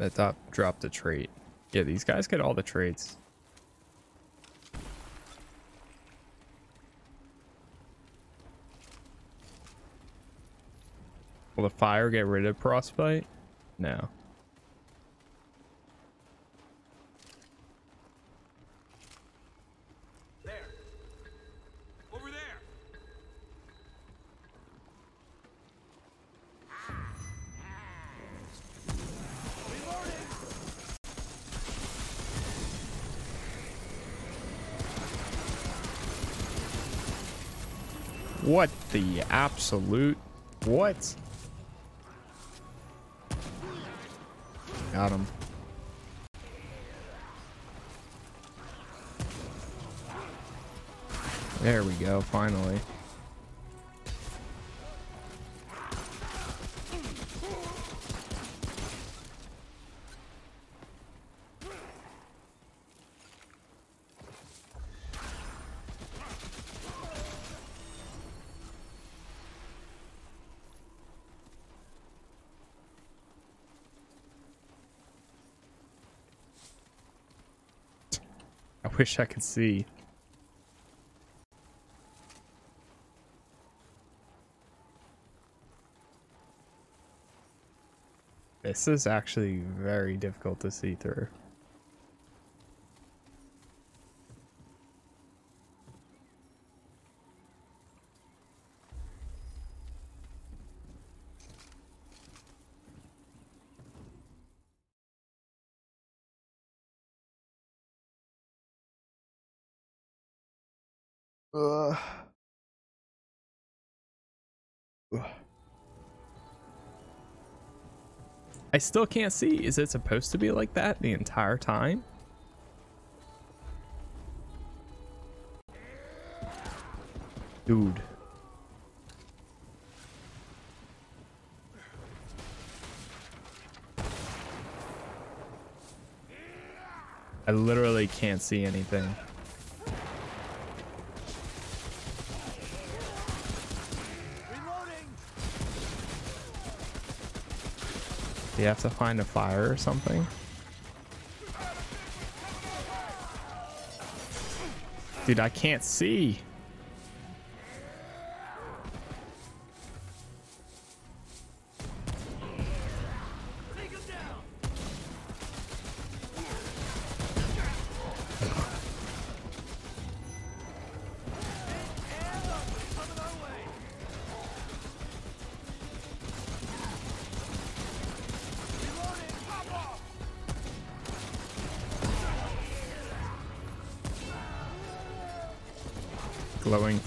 That top dropped a trait. Yeah, these guys get all the traits. Will the fire get rid of frostbite? No. What the absolute? What? Got him. There we go, finally. Wish I could see. This is actually very difficult to see through. I still can't see. Is it supposed to be like that the entire time? Dude. I literally can't see anything. You have to find a fire or something? Dude, I can't see.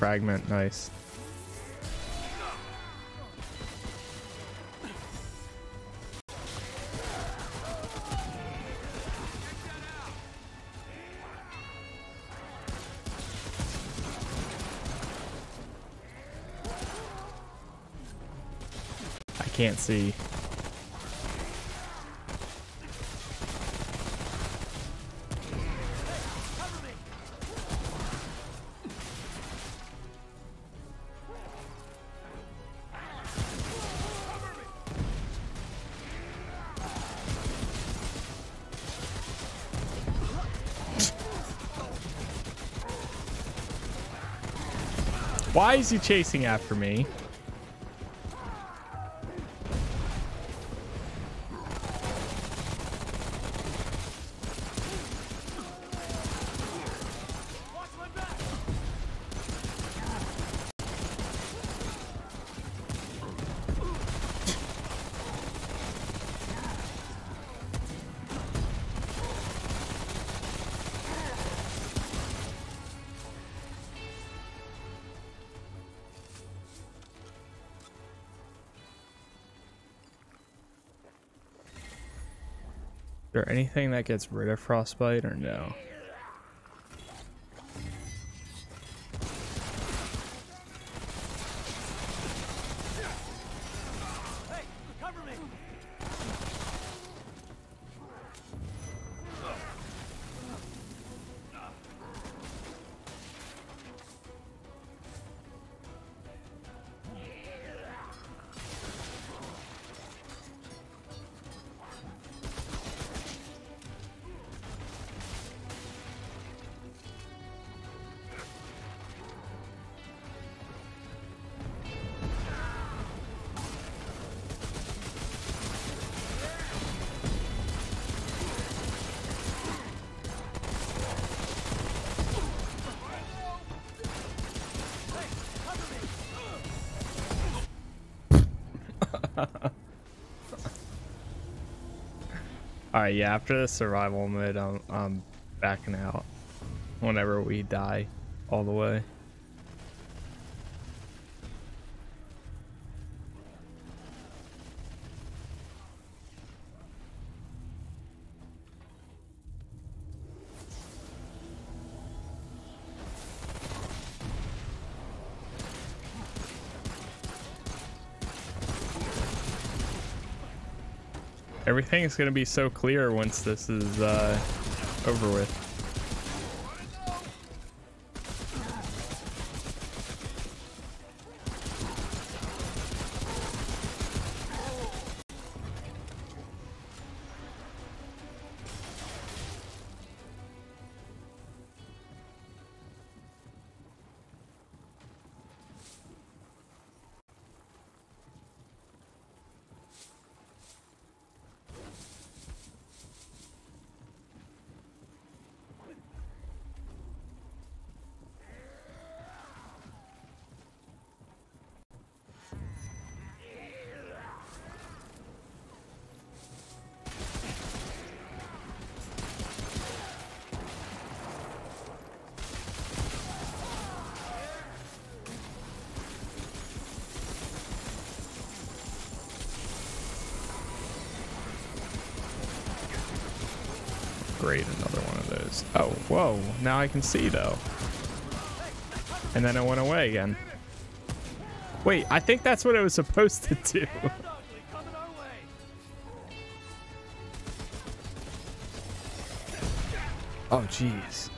Fragment, nice. I can't see. Why is he chasing after me? There anything that gets rid of frostbite or no? Alright, yeah, after the survival mode, I'm, I'm backing out whenever we die all the way. Everything is going to be so clear once this is uh, over with. Great, another one of those. Oh, whoa, now I can see though. And then it went away again. Wait, I think that's what it was supposed to do. Oh, jeez.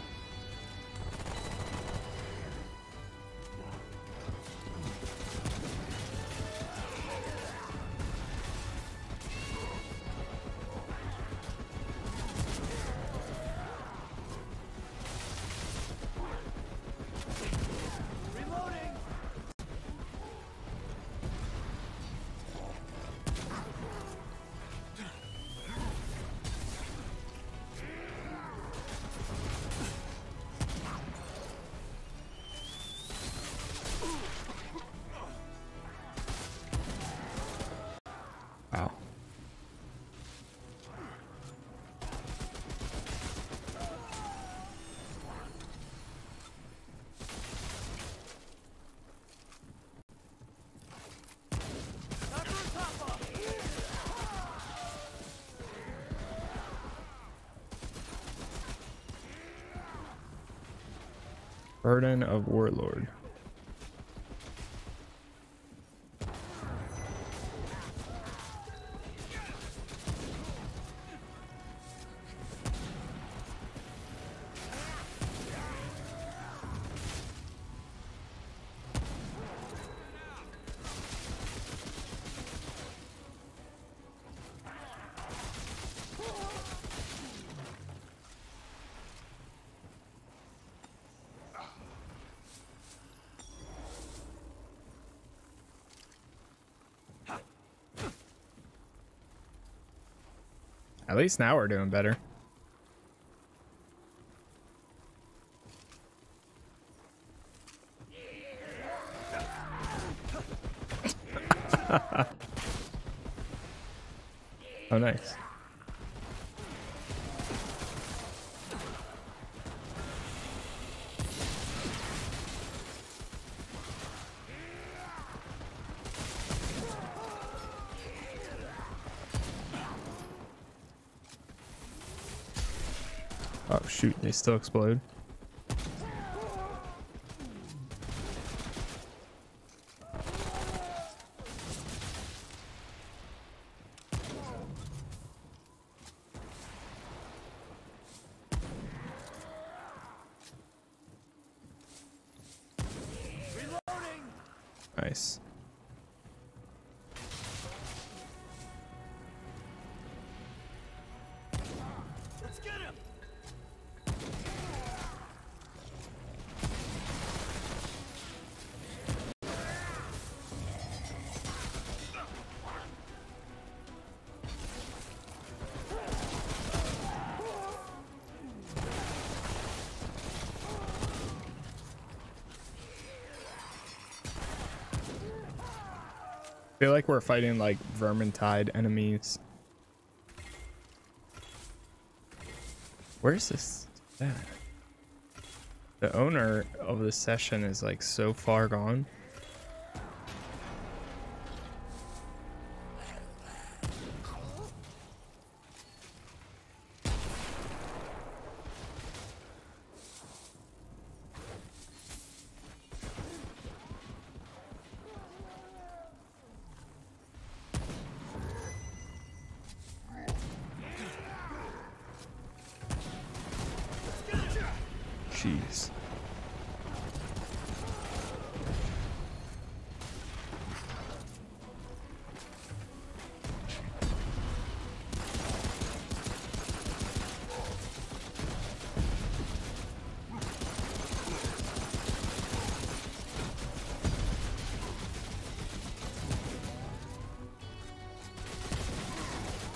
Burden of Warlord. At least now we're doing better. oh, nice. Oh shoot, they still explode. Nice. I feel like we're fighting like vermintide enemies. Where's this at? The owner of the session is like so far gone.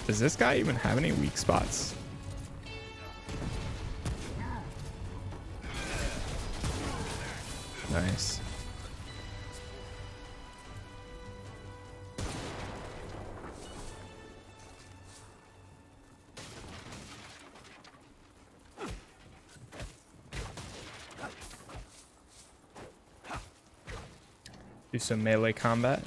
Does this guy even have any weak spots? Nice. Do some melee combat.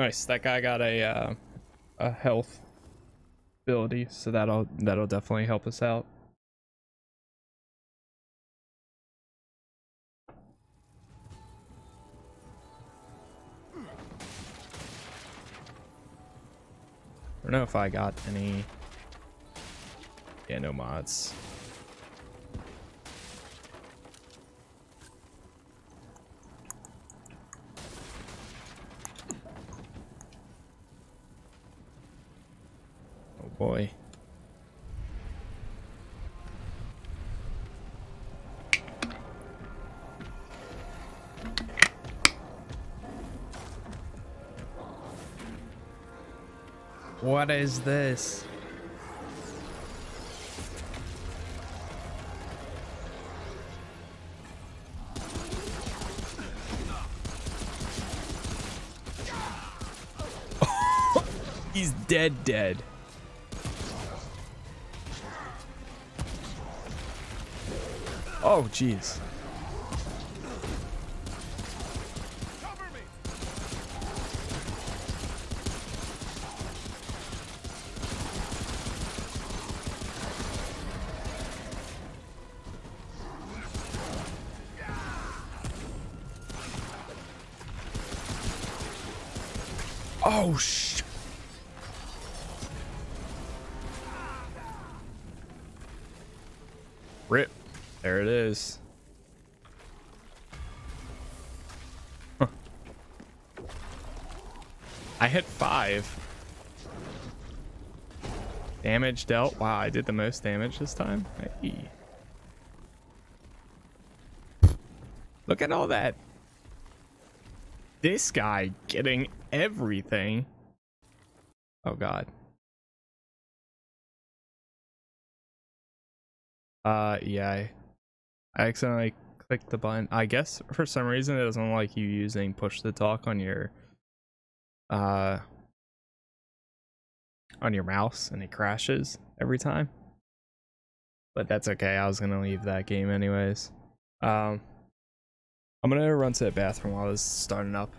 Nice. That guy got a uh, a health ability, so that'll that'll definitely help us out. I don't know if I got any. Yeah, no mods. Boy. What is this? He's dead dead. Oh jeez. Oh sh. Rip. There it is. Huh. I hit five. Damage dealt. Wow, I did the most damage this time. Hey. Look at all that. This guy getting everything. Oh god. Uh yeah. I accidentally clicked the button. I guess for some reason it doesn't like you using push to talk on your uh on your mouse and it crashes every time. But that's okay. I was going to leave that game anyways. Um I'm going to run to the bathroom while this is starting up.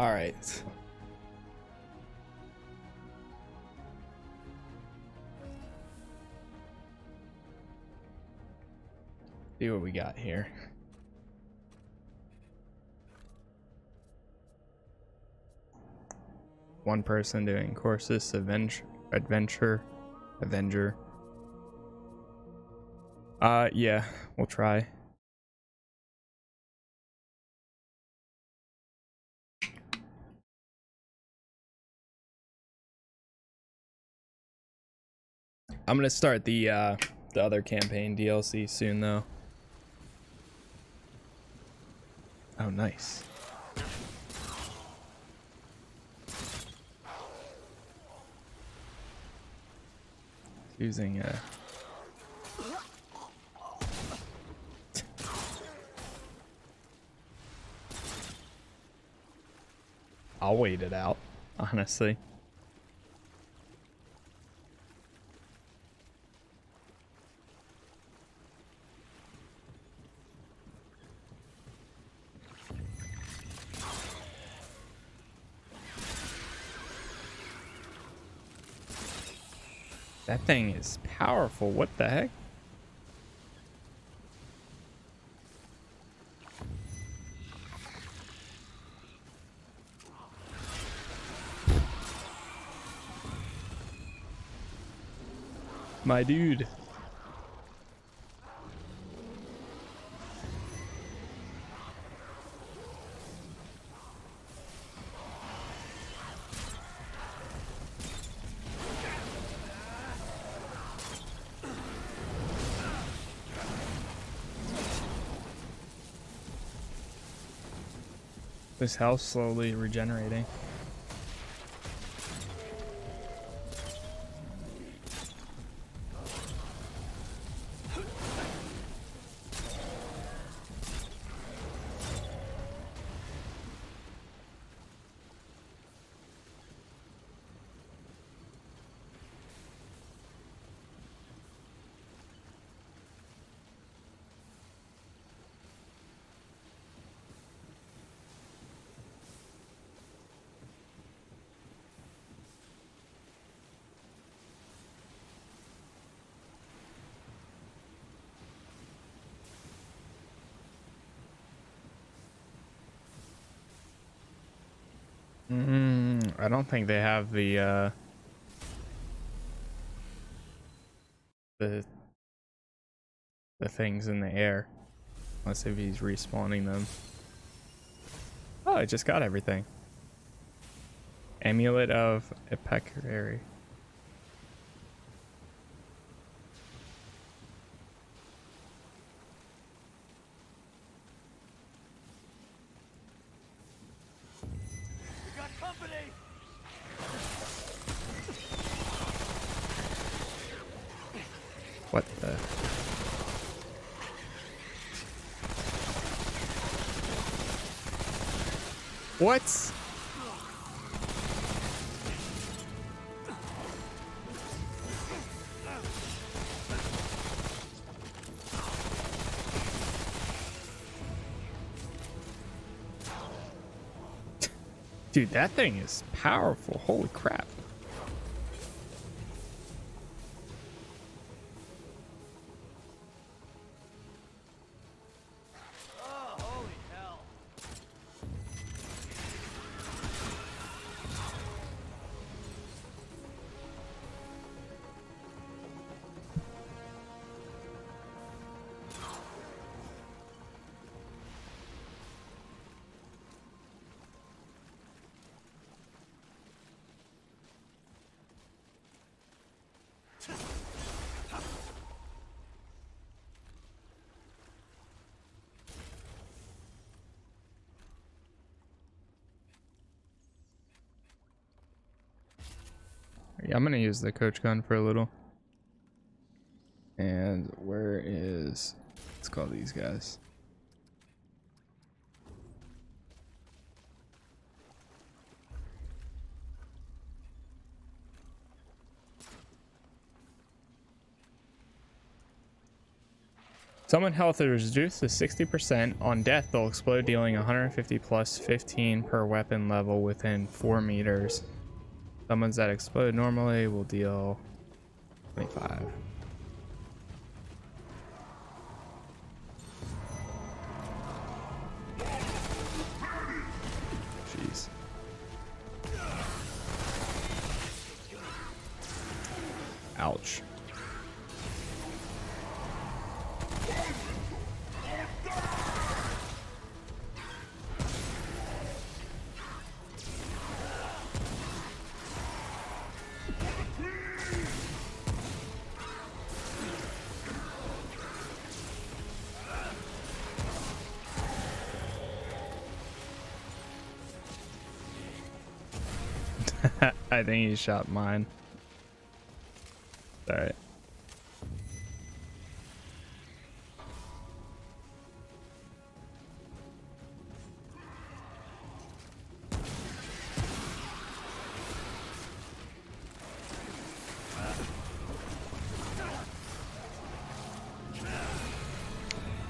All right. See what we got here. One person doing Corsus, adventure, adventure, Avenger. Uh, yeah, we'll try. I'm gonna start the uh, the other campaign DLC soon, though. Oh, nice. Using a. I'll wait it out, honestly. That thing is powerful. What the heck? My dude. This house slowly regenerating. Mm, I don't think they have the uh the the things in the air. Unless if he's respawning them. Oh, I just got everything. Amulet of Epicurary. Dude, that thing is powerful. Holy crap. Yeah, I'm gonna use the coach gun for a little. And where is let's call these guys. Summon health is reduced to 60%. On death, they'll explode, dealing 150 plus 15 per weapon level within 4 meters. Summons that explode normally will deal 25. I think he shot mine. Alright.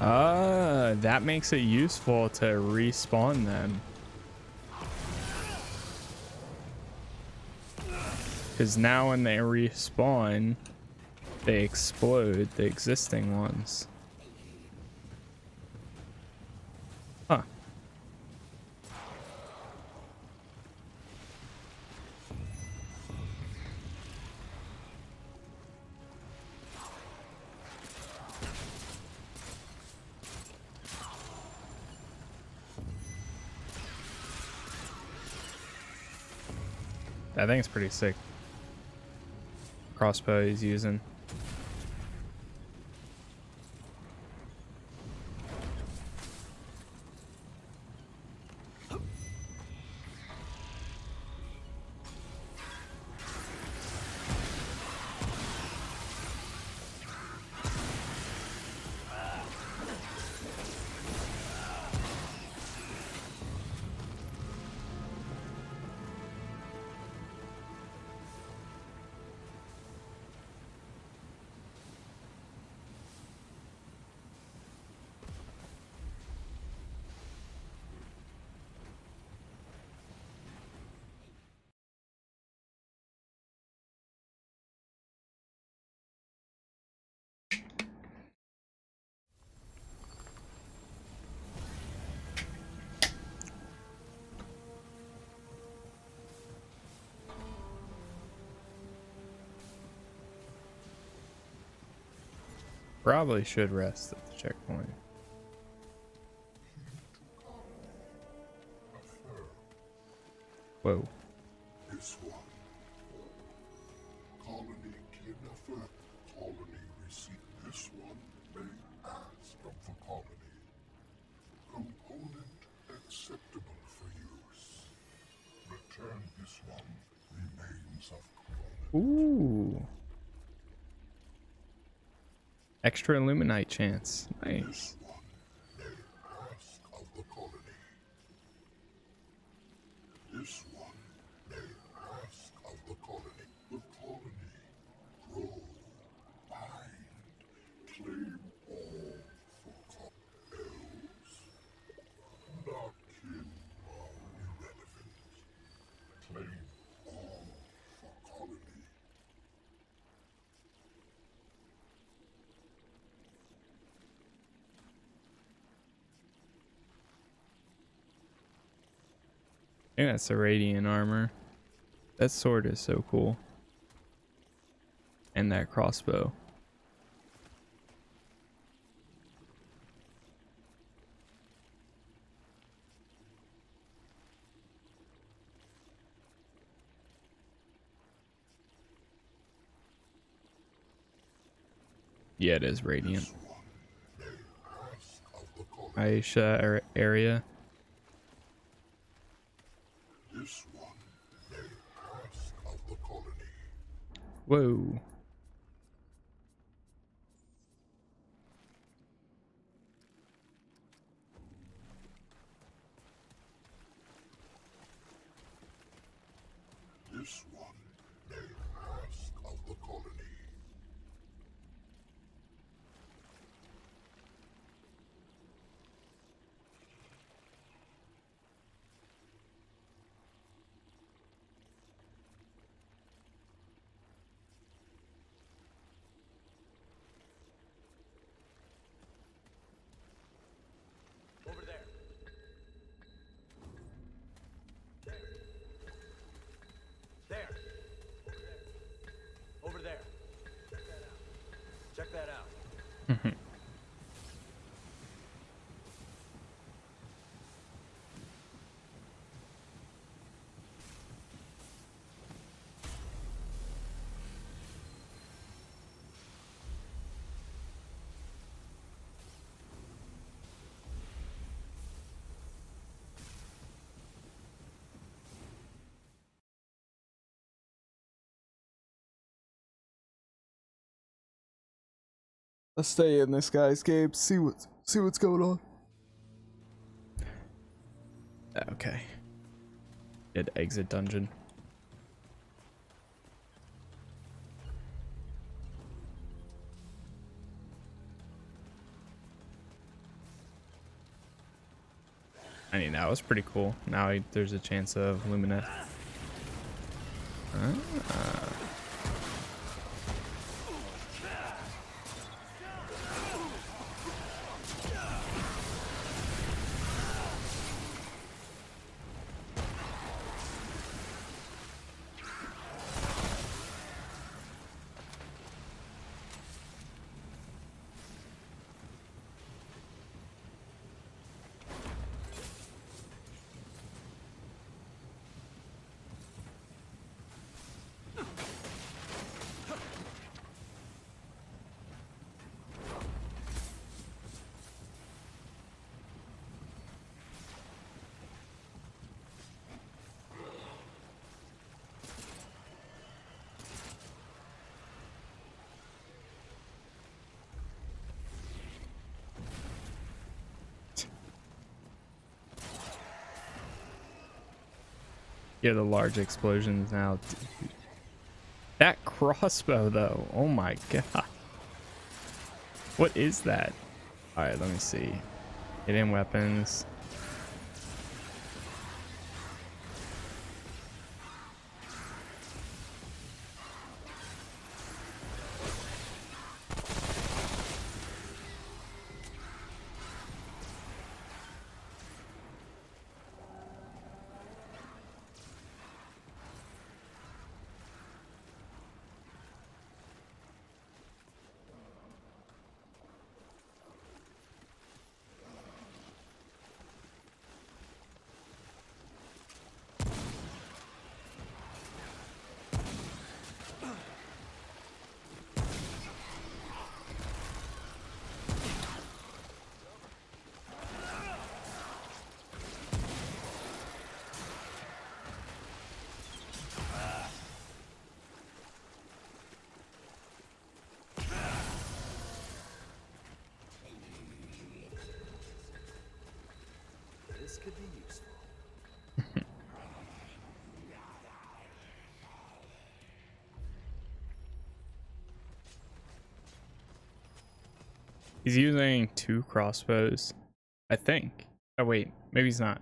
Ah, that makes it useful to respawn them. Because now when they respawn, they explode the existing ones. Huh. I think it's pretty sick crossbow he's using. Probably should rest at the checkpoint. Whoa. Extra illuminite chance. Nice. This one may ask of the colony. The colony grow, bind, claim all for co- elves. Not kin or irrelevant. Claim all for colony. I that's the radiant armor. That sword is so cool. And that crossbow. Yeah, it is radiant. Ask of the colony. Aisha area. This one may ask of the colony. Whoa. This one may ask of the colony. Let's stay in this guy's game. See what's see what's going on. Okay. Did exit dungeon. I mean, that was pretty cool. Now I, there's a chance of Lumenite. Ah. Yeah, the large explosions now. That crossbow, though. Oh my god. What is that? Alright, let me see. Hidden weapons. This could be useful. He's using two crossbows. I think. Oh, wait. Maybe he's not.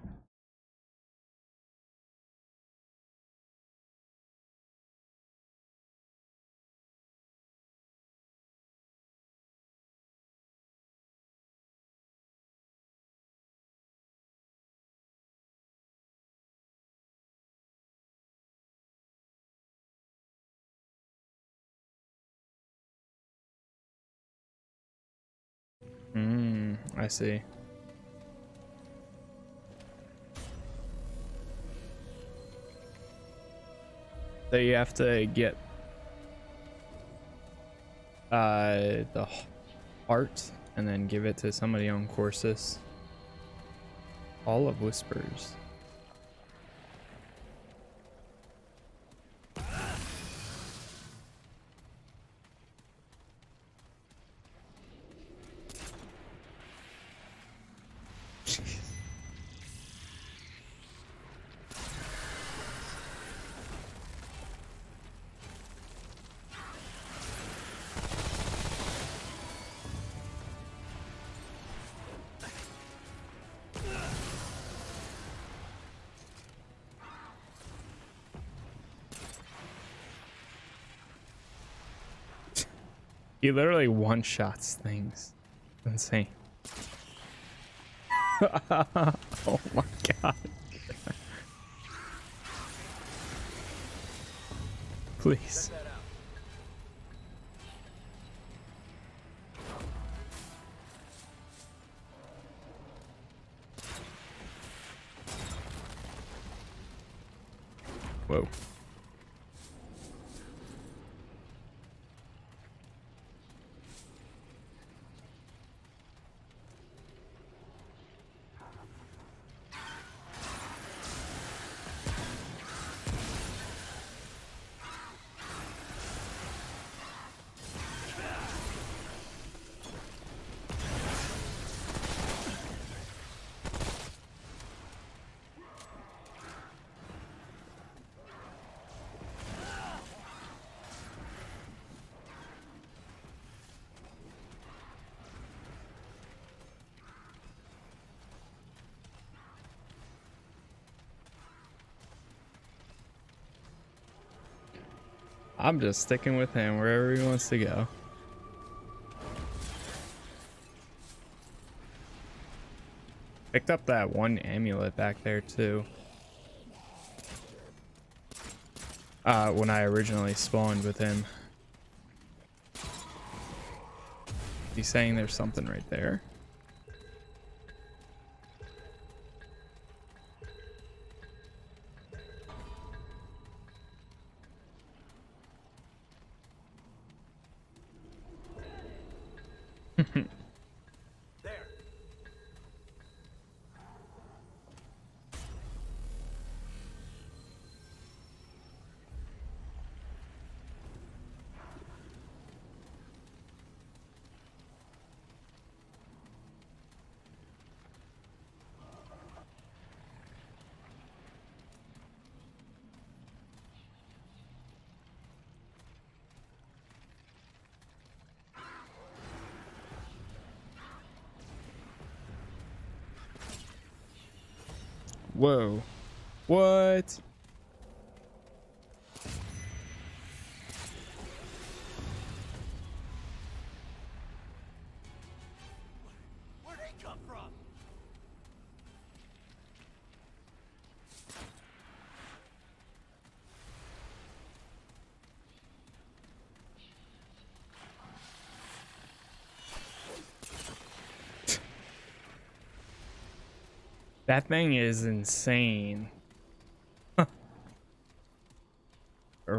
I see. So you have to get uh, the heart and then give it to somebody on Corsus. All of Whispers. He literally one-shots things. Insane. oh my god. Please. Whoa. I'm just sticking with him wherever he wants to go. Picked up that one amulet back there too. Uh, when I originally spawned with him. He's saying there's something right there. There. Whoa. What? That thing is insane. or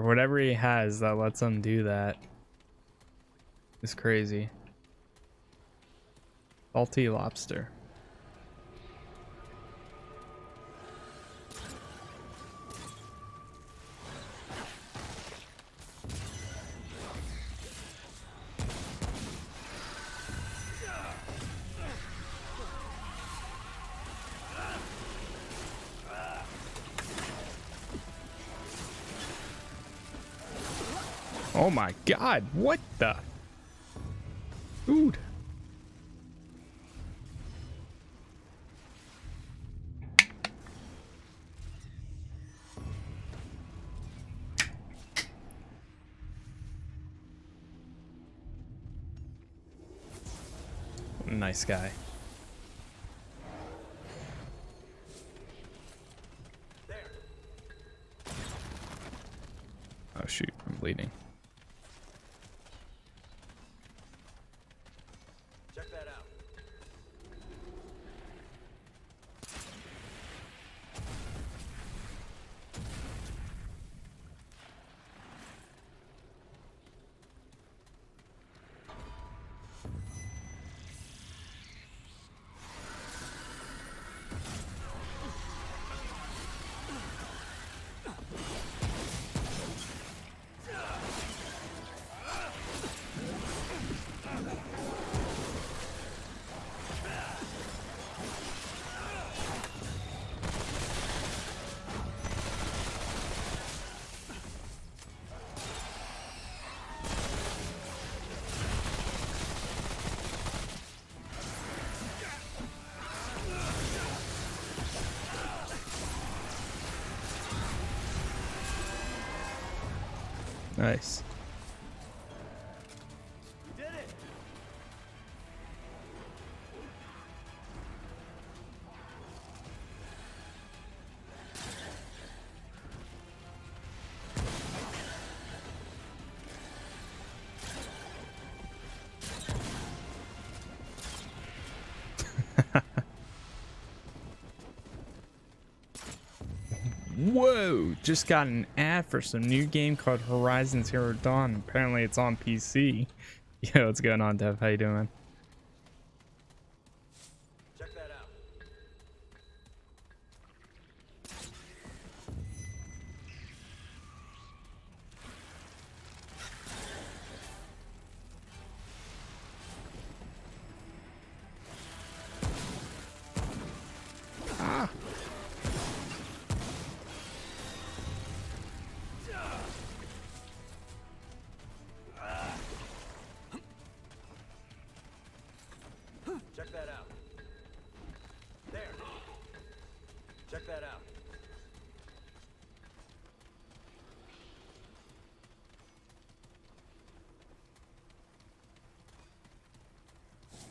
whatever he has that lets him do that. It's crazy. Salty lobster. Oh my god, what the? Dude. Nice guy. Nice. Just got an ad for some new game called Horizon Zero Dawn. Apparently it's on PC. Yo, what's going on, Dev? How you doing?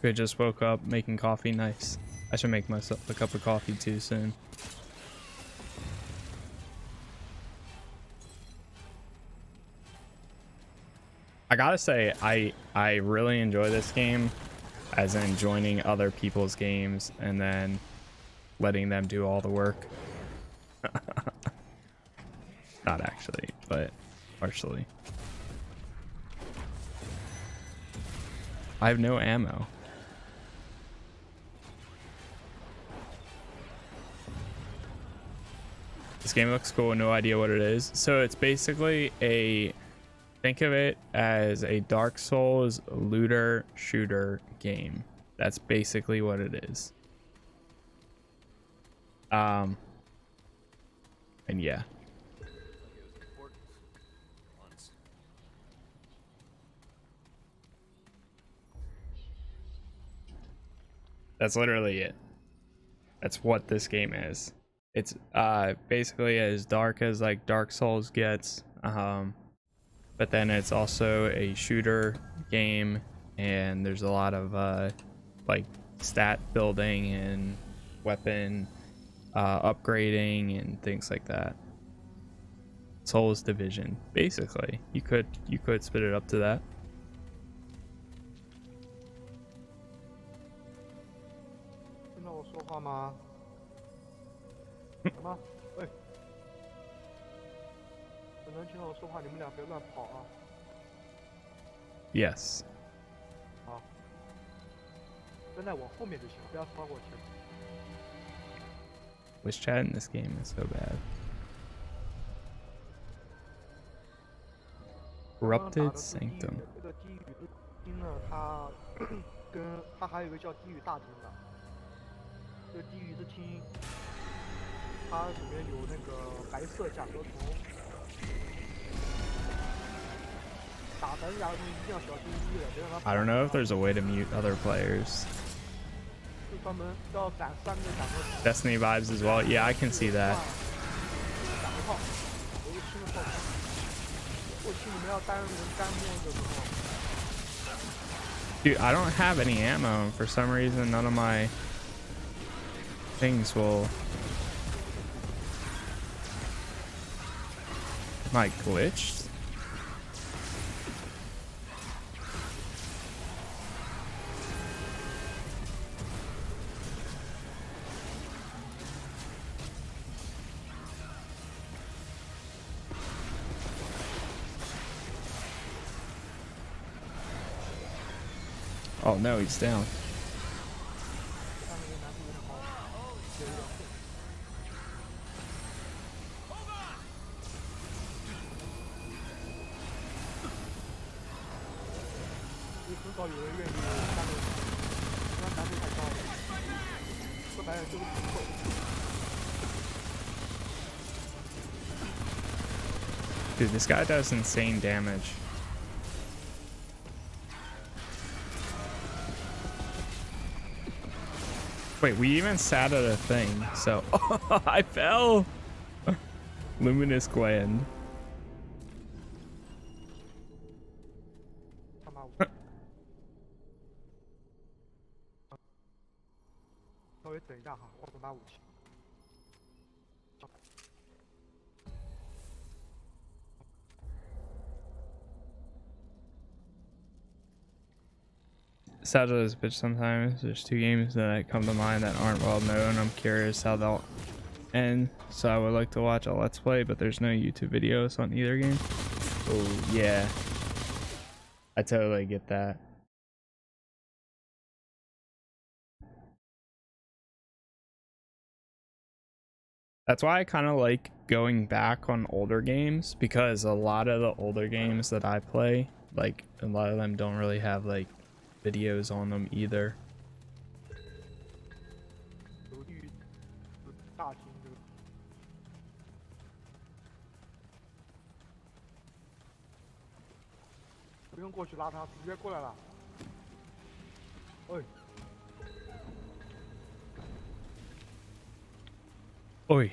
Good, just woke up making coffee. Nice. I should make myself a cup of coffee too soon. I gotta say, I I really enjoy this game, as in joining other people's games and then letting them do all the work. Not actually, but partially. I have no ammo. This game looks cool. No idea what it is. So it's basically a think of it as a Dark Souls looter shooter game. That's basically what it is. Um and yeah. That's literally it. That's what this game is. It's uh basically as dark as like Dark Souls gets. Um but then it's also a shooter game and there's a lot of uh like stat building and weapon uh upgrading and things like that. Souls Division, basically. You could you could spit it up to that. 听到我说话吗？什么？喂，有人听到我说话，你们俩别乱跑啊！ Yes. 好，站在我后面就行，不要超过前。 Wish chat in this game is so bad. 刚刚打 Corrupted 的是地狱 Sanctum. 这个地狱厅呢，它跟它还有一个叫地狱大厅的。这个地狱之厅， 它里面有那个白色甲壳虫。打白色甲壳虫一定要小心翼翼的，别让它。 I don't know if there's a way to mute other players. 是专门要攒三个甲壳虫。 Destiny vibes as well. Yeah, I can see that. 打个炮，有个新的炮。过去你们要单人单摸的时候， Dude, I don't have any ammo. and For some reason, none of my things will. I glitched? Oh no, he's down. Dude, this guy does insane damage. Wait, we even sat at a thing, so I fell. Luminous gland. Sad as a bitch sometimes. There's two games that come to mind that aren't well known. I'm curious how they'll end, so I would like to watch a let's play, but there's no YouTube videos on either game. Oh yeah, I totally get that. That's why I kind of like going back on older games because a lot of the older games that I play, like a lot of them don't really have like videos on them either. Oi.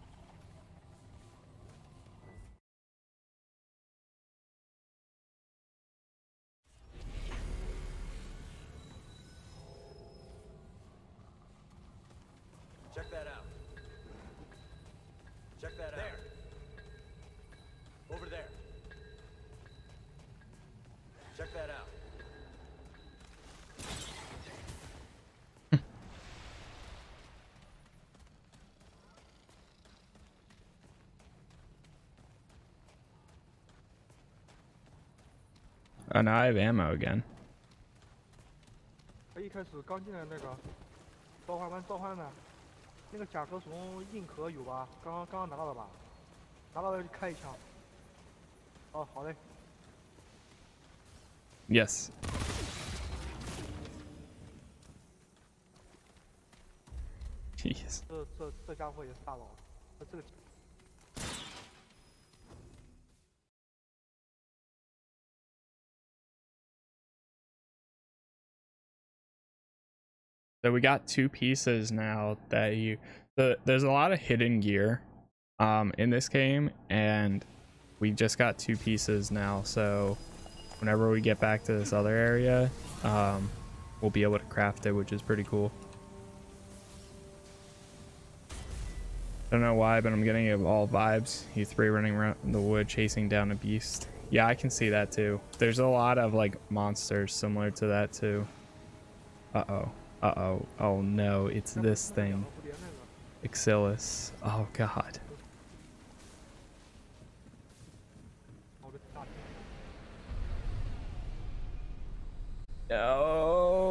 Oh, now I have ammo again. 他一开始刚进来那个召唤完召唤呢，那个甲壳虫硬壳有吧？刚刚刚刚拿到了吧？拿到了就开一枪。哦，好嘞。Yes. Jeez. 这这这家伙也是大佬，他这个 So we got two pieces now that you the there's a lot of hidden gear um in this game and we just got two pieces now so whenever we get back to this other area um we'll be able to craft it which is pretty cool. I don't know why but I'm getting all vibes. You three running around the wood chasing down a beast. Yeah, I can see that too. There's a lot of like monsters similar to that too. Uh-oh. Uh-oh. Oh, no. It's this thing. Ixillis. Oh, God. No.